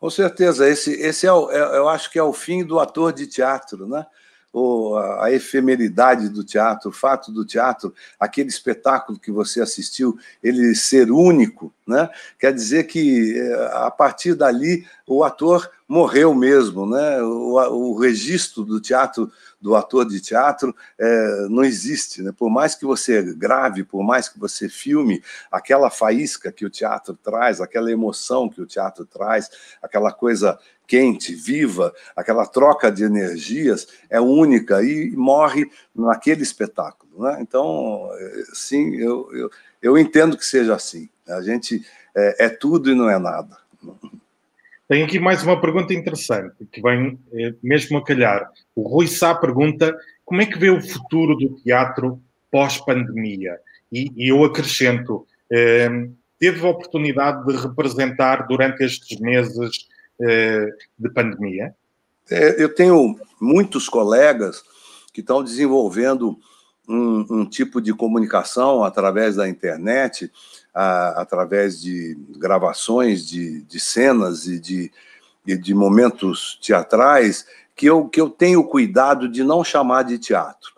Com certeza, esse, esse é, o, é, eu acho que é o fim do ator de teatro, né? O, a efemeridade do teatro, o fato do teatro, aquele espetáculo que você assistiu, ele ser único, né? Quer dizer que é, a partir dali o ator morreu mesmo, né? O, o registro do teatro do ator de teatro é, não existe. Né? Por mais que você grave, por mais que você filme, aquela faísca que o teatro traz, aquela emoção que o teatro traz, aquela coisa quente, viva, aquela troca de energias é única e morre naquele espetáculo. Né? Então, é, sim, eu, eu, eu entendo que seja assim. A gente é, é tudo e não é nada. Tenho aqui mais uma pergunta interessante, que vem eh, mesmo a calhar. O Rui Sá pergunta como é que vê o futuro do teatro pós-pandemia? E, e, eu acrescento, eh, teve a oportunidade de representar durante estes meses eh, de pandemia? É, eu tenho muitos colegas que estão desenvolvendo um, um tipo de comunicação através da internet a, através de gravações de, de cenas e de, de, de momentos teatrais que eu, que eu tenho cuidado de não chamar de teatro.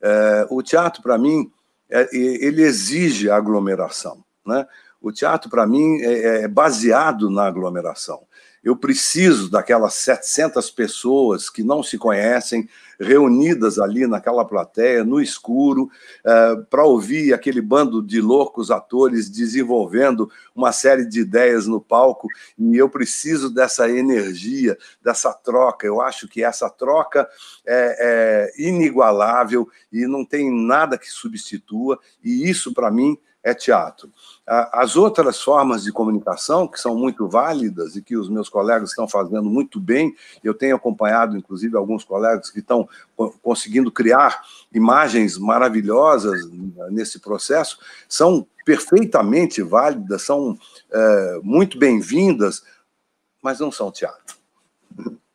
É, o teatro, para mim, é, ele exige aglomeração. Né? O teatro, para mim, é, é baseado na aglomeração. Eu preciso daquelas 700 pessoas que não se conhecem, reunidas ali naquela plateia, no escuro, uh, para ouvir aquele bando de loucos atores desenvolvendo uma série de ideias no palco. E eu preciso dessa energia, dessa troca. Eu acho que essa troca é, é inigualável e não tem nada que substitua. E isso, para mim, é teatro. As outras formas de comunicação, que são muito válidas e que os meus colegas estão fazendo muito bem, eu tenho acompanhado, inclusive, alguns colegas que estão conseguindo criar imagens maravilhosas nesse processo, são perfeitamente válidas, são é, muito bem-vindas, mas não são teatro.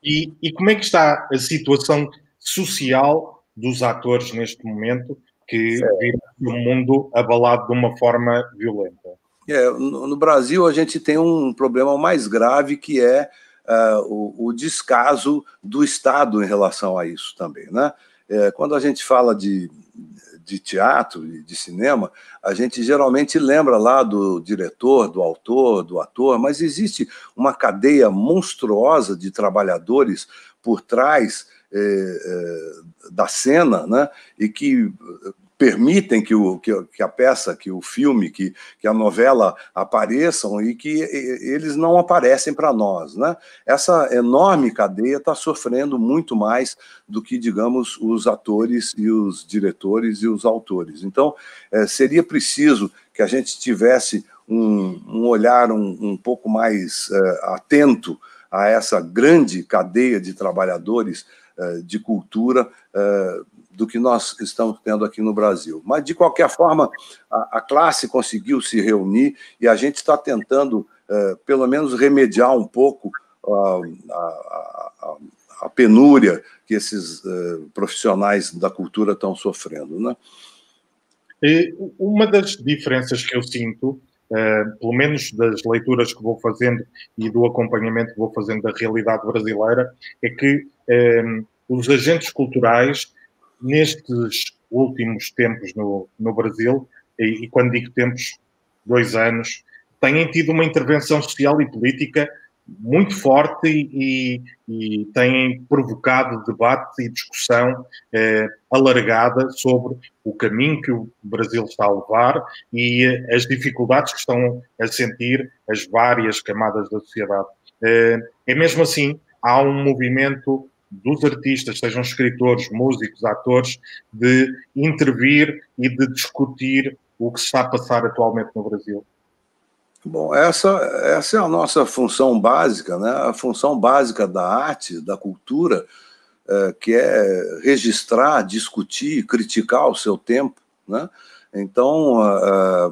E, e como é que está a situação social dos atores neste momento? Que vive o mundo abalado de uma forma violenta. É, no, Brasil, a gente tem um problema mais grave que é uh, o, o, descaso do Estado em relação a isso também. Né? É, quando a gente fala de, de teatro e de cinema, a gente geralmente lembra lá do diretor, do autor, do ator, mas existe uma cadeia monstruosa de trabalhadores por trás da cena, né? E que permitem que, o, que, a peça, que o filme, que, que a novela apareçam e que eles não aparecem para nós. Né? Essa enorme cadeia está sofrendo muito mais do que, digamos, os atores e os diretores e os autores. Então, é, seria preciso que a gente tivesse um, um olhar um, um, pouco mais é, atento a essa grande cadeia de trabalhadores é, de cultura é, do que nós estamos tendo aqui no Brasil. Mas, de qualquer forma, a, a classe conseguiu se reunir e a gente está tentando, é, pelo menos, remediar um pouco a, a, a penúria que esses profissionais da cultura estão sofrendo. Né? Uma das diferenças que eu sinto, é, pelo menos das leituras que vou fazendo e do acompanhamento que vou fazendo da realidade brasileira, é que é, os agentes culturais nestes últimos tempos no, no Brasil, e, e, quando digo tempos, dois anos, têm tido uma intervenção social e política muito forte e, e têm provocado debate e discussão eh, alargada sobre o caminho que o Brasil está a levar e eh, as dificuldades que estão a sentir as várias camadas da sociedade. Eh, é mesmo assim, há um movimento dos artistas, sejam escritores, músicos, atores, de intervir e de discutir o que se está a passar atualmente no Brasil? Bom, essa, essa é a nossa função básica, né? a função básica da arte, da cultura, é, que é registrar, discutir, criticar o seu tempo. Né? Então, a,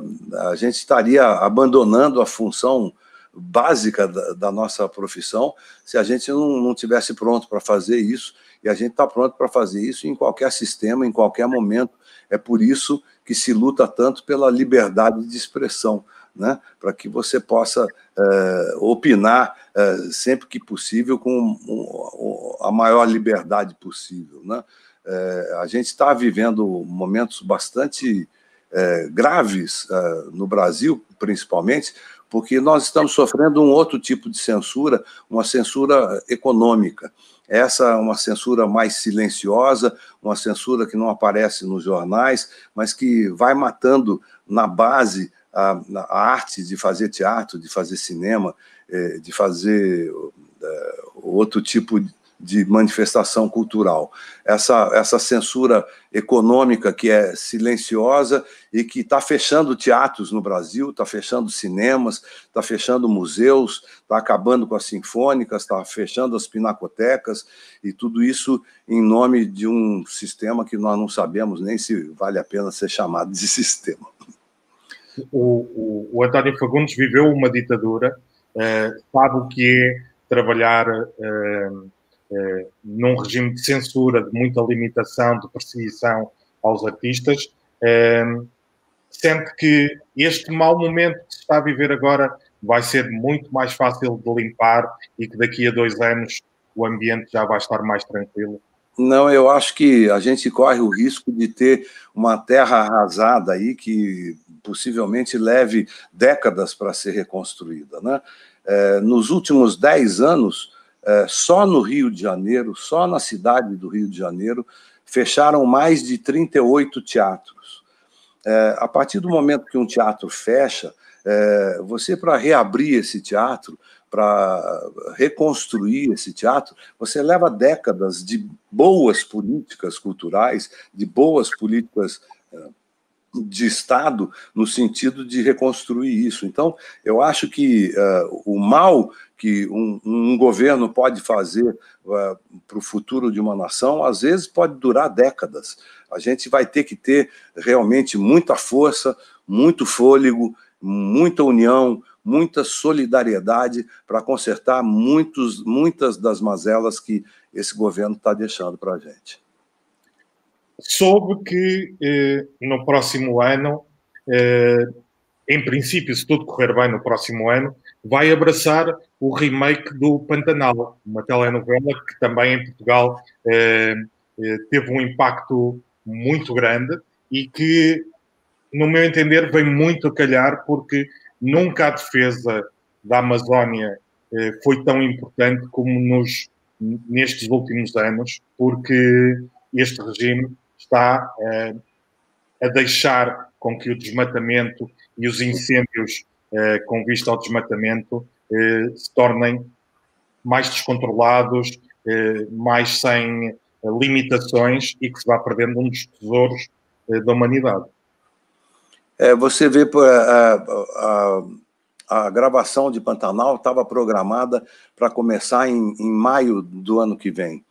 a gente estaria abandonando a função básica da, da, nossa profissão se a gente não, não tivesse pronto para fazer isso. E a gente está pronto para fazer isso em qualquer sistema, em qualquer momento. É por isso que se luta tanto pela liberdade de expressão, né? para que você possa é, opinar é, sempre que possível com a maior liberdade possível. Né? É, a gente está vivendo momentos bastante graves no Brasil, principalmente, porque nós estamos sofrendo um outro tipo de censura, uma censura econômica. Essa é uma censura mais silenciosa, uma censura que não aparece nos jornais, mas que vai matando na base a, a arte de fazer teatro, de fazer cinema, eh, de fazer eh, outro tipo de de manifestação cultural. Essa, essa censura econômica que é silenciosa e que está fechando teatros no Brasil, está fechando cinemas, está fechando museus, está acabando com as sinfônicas, está fechando as pinacotecas, e tudo isso em nome de um sistema que nós não sabemos nem se vale a pena ser chamado de <laughs> sistema. O, o, o António Fagundes viveu uma ditadura, uh, sabe o que é trabalhar. Uh, eh, num regime de censura, de muita limitação, de perseguição aos artistas, sente que este mau momento que se está a viver agora vai ser muito mais fácil de limpar e que daqui a dois anos o ambiente já vai estar mais tranquilo? Não, eu acho que a gente corre o risco de ter uma terra arrasada aí que possivelmente leve décadas para ser reconstruída. Né? É, nos últimos dez anos, é, só no Rio de Janeiro, só na cidade do Rio de Janeiro, fecharam mais de 38 teatros. É, a partir do momento que um teatro fecha, é, você, para reabrir esse teatro, para reconstruir esse teatro, você leva décadas de boas políticas culturais, de boas políticas de Estado no sentido de reconstruir isso. Então, eu acho que uh, o mal que um, um governo pode fazer uh, para o futuro de uma nação, às vezes pode durar décadas. A gente vai ter que ter realmente muita força, muito fôlego, muita união, muita solidariedade para consertar muitos, muitas das mazelas que esse governo está deixando para a gente. Soube que eh, no próximo ano, eh, em princípio, se tudo correr bem no próximo ano, vai abraçar o remake do Pantanal, uma telenovela que também em Portugal eh, eh teve um impacto muito grande e que, no meu entender, vem muito a calhar porque nunca a defesa da Amazónia eh, foi tão importante como nos, nestes últimos anos, porque este regime está eh, a deixar com que o desmatamento e os incêndios eh, com vista ao desmatamento se tornem mais descontrolados, mais sem limitações e que se vá perdendo um dos tesouros da humanidade. É, você vê a, a, a, gravação de Pantanal estava programada para começar em, em maio do ano que vem.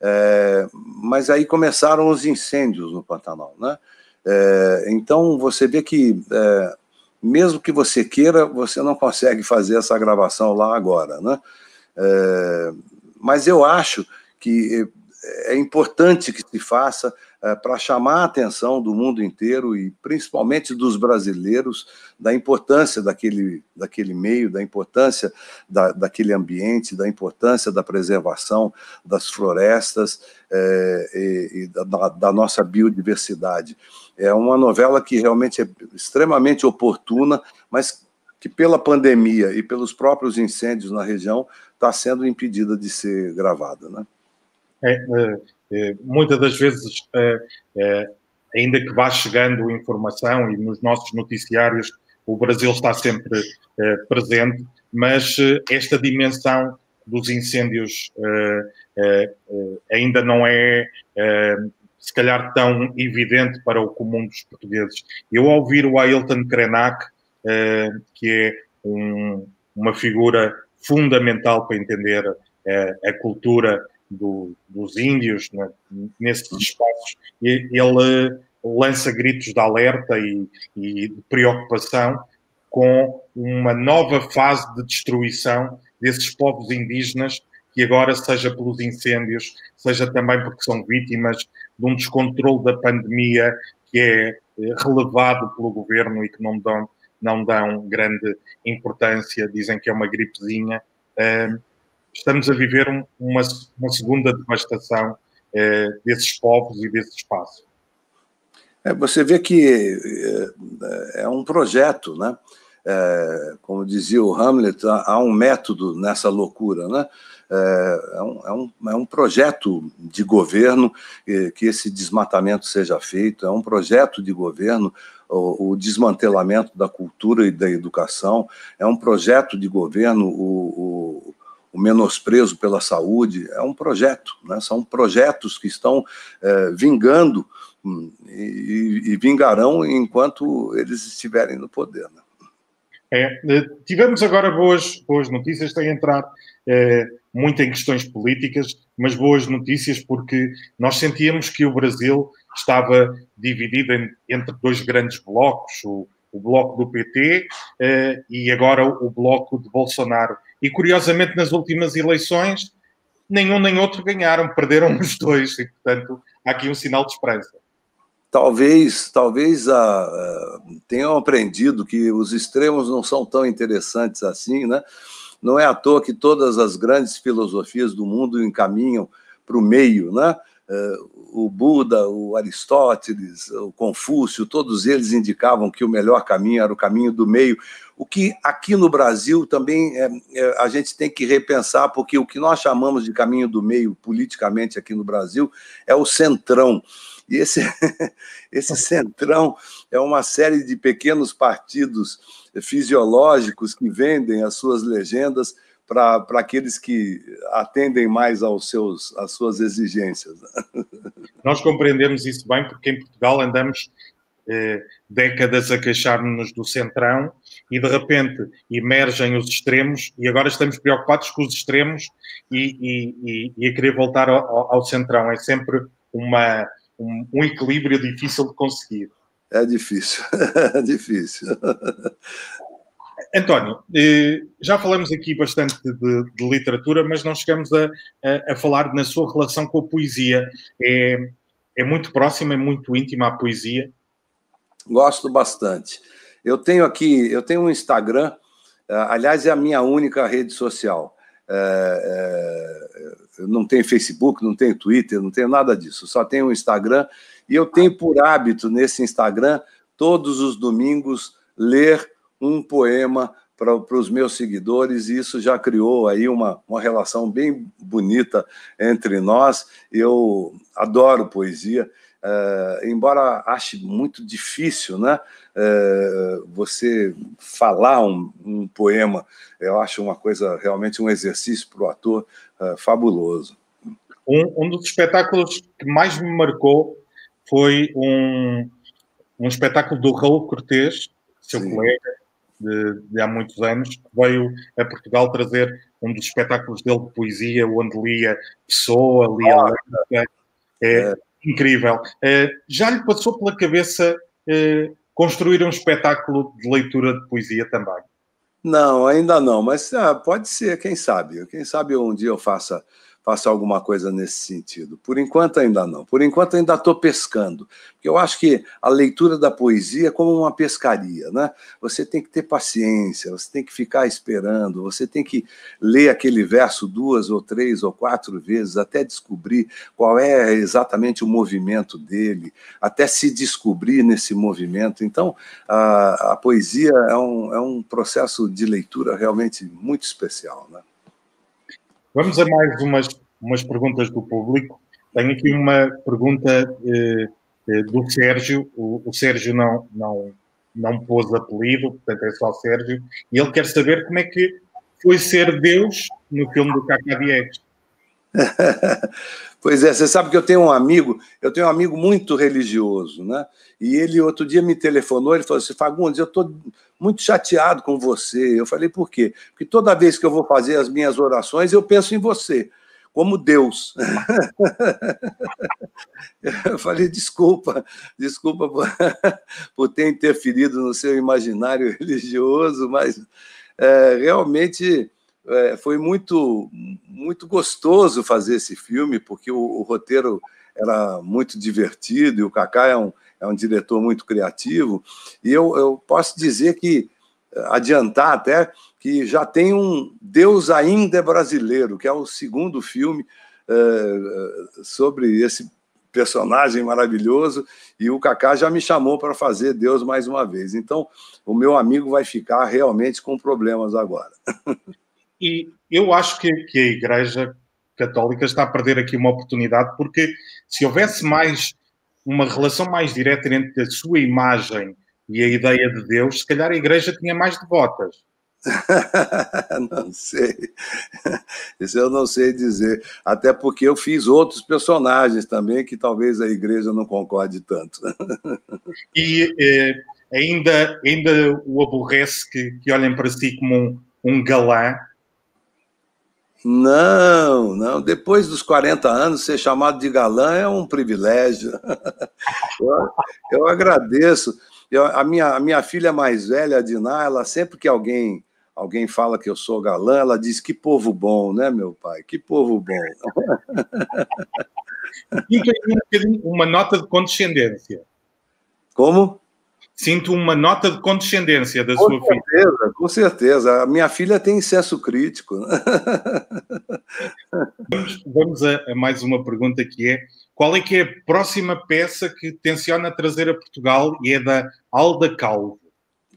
É, mas aí começaram os incêndios no Pantanal, né? É, então você vê que é, mesmo que você queira, você não consegue fazer essa gravação lá agora, né? É, mas eu acho que é importante que se faça é, para chamar a atenção do mundo inteiro e principalmente dos brasileiros da importância daquele, daquele meio, da importância da, daquele ambiente, da importância da preservação das florestas é, e, e da, da nossa biodiversidade. É uma novela que realmente é extremamente oportuna, mas que pela pandemia e pelos próprios incêndios na região está sendo impedida de ser gravada, né? É, é, é, muitas das vezes, é, é, ainda que vá chegando informação e nos nossos noticiários, o Brasil está sempre presente, mas esta dimensão dos incêndios ainda não é, se calhar, tão evidente para o comum dos portugueses. Eu, ao ouvir o Ailton Krenak, que é um, uma figura fundamental para entender a cultura do, dos índios né, nesses espaços, ele lança gritos de alerta e, e de preocupação com uma nova fase de destruição desses povos indígenas que agora, seja pelos incêndios, seja também porque são vítimas de um descontrole da pandemia que é eh, relevado pelo governo e que não dão, não dão grande importância, dizem que é uma gripezinha. Uh, estamos a viver um, uma, uma, segunda devastação eh, desses povos e desse espaço. É, você vê que é, é um projeto, né? É, como dizia o Hamlet, há um método nessa loucura, né? É, um, é, um, é um projeto de governo que esse desmatamento seja feito, é um projeto de governo o, o, desmantelamento da cultura e da educação, é um projeto de governo o, o o menosprezo pela saúde, é um projeto, né? são projetos que estão é, vingando hum, e, e, vingarão enquanto eles estiverem no poder. Né? É, eh, tivemos agora boas, boas notícias, sem entrar é, muito em questões políticas, mas boas notícias porque nós sentíamos que o Brasil estava dividido em, entre dois grandes blocos, o, o bloco do PT é, e agora o bloco de Bolsonaro. E curiosamente, nas últimas eleições, nenhum nem outro ganharam, perderam os dois, e portanto há aqui um sinal de esperança. Talvez, talvez ah, ah, tenham aprendido que os extremos não são tão interessantes assim, né? Não é à toa que todas as grandes filosofias do mundo encaminham para o meio, né? Uh, o Buda, o Aristóteles, o Confúcio, todos eles indicavam que o melhor caminho era o caminho do meio. O que aqui no Brasil também é, é, a gente tem que repensar, porque o que nós chamamos de caminho do meio politicamente aqui no Brasil é o centrão. E esse, <laughs> esse centrão é uma série de pequenos partidos fisiológicos que vendem as suas legendas para aqueles que atendem mais aos seus, às suas exigências. <laughs> Nós compreendemos isso bem porque em Portugal andamos eh, décadas a queixar-nos do centrão e de repente emergem os extremos e agora estamos preocupados com os extremos e, e, e a querer voltar ao, ao, centrão. É sempre uma, um, um equilíbrio difícil de conseguir. É difícil, <laughs> é difícil. António, eh, já falamos aqui bastante de, de literatura, mas não chegamos a, a, a, falar na sua relação com a poesia. É, é muito próxima, é muito íntima a poesia? Gosto bastante. Eu tenho aqui, eu tenho um Instagram, eh, aliás, é a minha única rede social. É, é, não tenho Facebook, não tenho Twitter, não tenho nada disso, só tenho um Instagram. E eu tenho por hábito nesse Instagram, todos os domingos, ler um poema para os meus seguidores, e isso já criou aí uma, uma relação bem bonita entre nós. Eu adoro poesia, é, embora ache muito difícil, né? É, você falar um, um, poema, eu acho uma coisa realmente um exercício para o ator é, fabuloso. Um, um, dos espetáculos que mais me marcou foi um, um espetáculo do Raul Cortês, seu Sim. colega, de, de, há muitos anos, que veio a Portugal trazer um dos espetáculos dele de poesia, onde lia Pessoa, lia ah. É, é, incrível. É, já lhe passou pela cabeça é, construir um espetáculo de leitura de poesia também? Não, ainda não, mas ah, pode ser, quem sabe. Quem sabe um dia eu faça faça alguma coisa nesse sentido. Por enquanto, ainda não. Por enquanto, ainda estou pescando. Eu acho que a leitura da poesia é como uma pescaria, né? Você tem que ter paciência, você tem que ficar esperando, você tem que ler aquele verso duas ou três ou quatro vezes até descobrir qual é exatamente o movimento dele, até se descobrir nesse movimento. Então, a, a poesia é um, é um processo de leitura realmente muito especial, né? Vamos a mais umas, umas perguntas do público. Tenho aqui uma pergunta eh, eh, do Sérgio. O, o, Sérgio não, não, não pôs apelido, portanto é só Sérgio. E ele quer saber como é que foi ser Deus no filme do Cacá Diegues. <laughs> pois é, você sabe que eu tenho um amigo, eu tenho um amigo muito religioso, né? E ele outro dia me telefonou, ele falou assim: Fagundes, eu estou muito chateado com você. Eu falei, por quê? Porque toda vez que eu vou fazer as minhas orações, eu penso em você, como Deus. <laughs> eu falei, desculpa, desculpa por, <laughs> por ter interferido no seu imaginário religioso, mas é, realmente é, foi muito, muito gostoso fazer esse filme, porque o, o, roteiro era muito divertido e o Kaká é um, é um diretor muito criativo. E eu, eu posso dizer que, adiantar até, que já tem um Deus Ainda é Brasileiro, que é o segundo filme é, sobre esse personagem maravilhoso, e o Kaká já me chamou para fazer Deus mais uma vez. Então, o meu amigo vai ficar realmente com problemas agora. E eu acho que, que a Igreja Católica está a perder aqui uma oportunidade, porque se houvesse mais uma relação mais direta entre a sua imagem e a ideia de Deus, se calhar a Igreja tinha mais devotas. <laughs> não sei. Isso eu não sei dizer. Até porque eu fiz outros personagens também que talvez a igreja não concorde tanto. <laughs> e eh, ainda, ainda o aborrece que, que olhem para si como um, um galã não, não. Depois dos 40 anos, ser chamado de galã é um privilégio. <laughs> Eu, eu agradeço. Eu, a, minha, a minha filha mais velha, a Diná, ela sempre que alguém alguém fala que eu sou galã, ela diz que povo bom, né, meu pai? Que povo bom. <laughs> uma nota de condescendência. Como? Sinto uma nota de condescendência da com sua certeza, filha. Com certeza, a minha filha tem senso crítico. vamos, vamos a, a, mais uma pergunta que é: qual é que é a próxima peça que tenciona trazer a Portugal e é da Alda Calvo?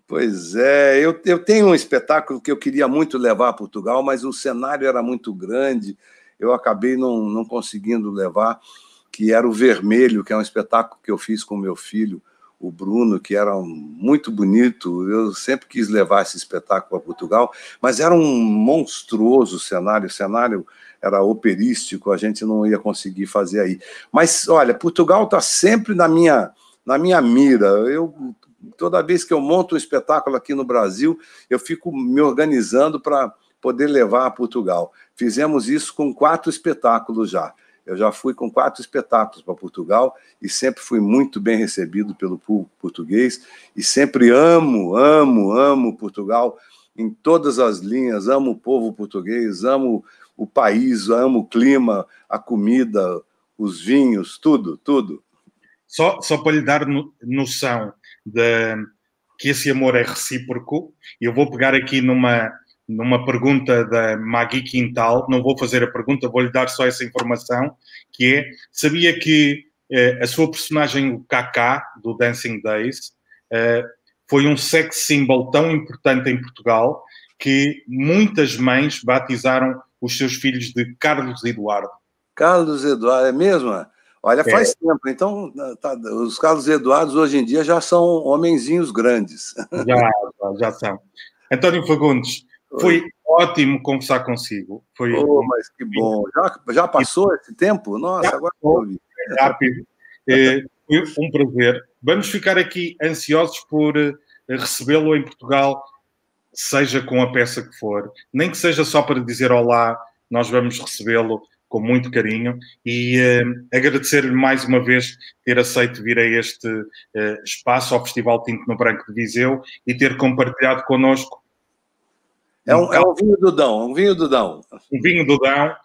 Pois é, eu, eu tenho um espetáculo que eu queria muito levar a Portugal, mas o cenário era muito grande, eu acabei não, não conseguindo levar, que era o Vermelho, que é um espetáculo que eu fiz com meu filho, o Bruno, que era muito bonito. Eu sempre quis levar esse espetáculo a Portugal, mas era um monstruoso cenário. O cenário era operístico, a gente não ia conseguir fazer aí. Mas, olha, Portugal está sempre na minha na minha mira. Eu toda vez que eu monto um espetáculo aqui no Brasil, eu fico me organizando para poder levar a Portugal. Fizemos isso com quatro espetáculos já. Eu já fui com quatro espetáculos para Portugal e sempre fui muito bem recebido pelo público português e sempre amo, amo, amo Portugal em todas as linhas. Amo o povo português, amo o país, amo o clima, a comida, os vinhos, tudo, tudo. Só, só para lhe dar noção de que esse amor é recíproco, eu vou pegar aqui numa numa pergunta da Magui Quintal, não vou fazer a pergunta, vou-lhe dar só essa informação, que é, sabia que eh, a sua personagem, o Kaká, do Dancing Days, eh, foi um sex symbol tão importante em Portugal que muitas mães batizaram os seus filhos de Carlos Eduardo. Carlos Eduardo, é mesmo? Olha, é. faz é. tempo. Então, tá, os Carlos Eduardos hoje em dia já são homenzinhos grandes. Já, já, já são. António Fagundes, foi ótimo conversar consigo. Foi oh, mas que bom. Já, já passou esse tempo? Nossa, já agora rápido. É, foi um prazer. Vamos ficar aqui ansiosos por eh, recebê-lo em Portugal, seja com a peça que for, nem que seja só para dizer olá, nós vamos recebê-lo com muito carinho e uh, agradecer-lhe mais uma vez ter aceito vir a este uh, espaço, ao Festival Tinto no Branco de Viseu e ter compartilhado connosco é um, é um vinho do Dão, um vinho do Dão. Um vinho do Dão.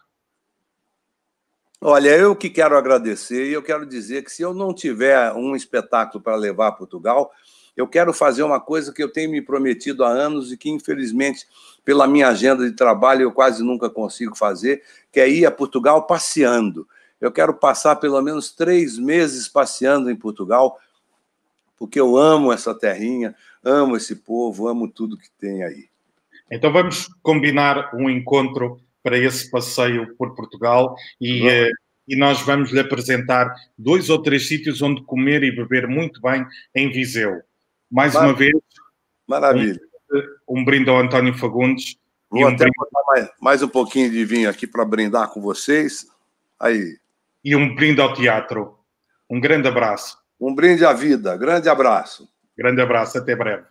Olha, eu que quero agradecer e eu quero dizer que se eu não tiver um espetáculo para levar a Portugal, eu quero fazer uma coisa que eu tenho me prometido há anos e que, infelizmente, pela minha agenda de trabalho, eu quase nunca consigo fazer, que é ir a Portugal passeando. Eu quero passar pelo menos três meses passeando em Portugal, porque eu amo essa terrinha, amo esse povo, amo tudo que tem aí. Então vamos combinar um encontro para esse passeio por Portugal e, uh, e nós vamos lhe apresentar dois ou três sítios onde comer e beber muito bem em Viseu. Mais Maravilha. uma vez, Maravilha. Um, um brinde ao António Fagundes. Vou um até brinde... botar mais, mais um pouquinho de vinho aqui para brindar com vocês. Aí. E um brinde ao teatro. Um grande abraço. Um brinde à vida. Grande abraço. Grande abraço. Até breve.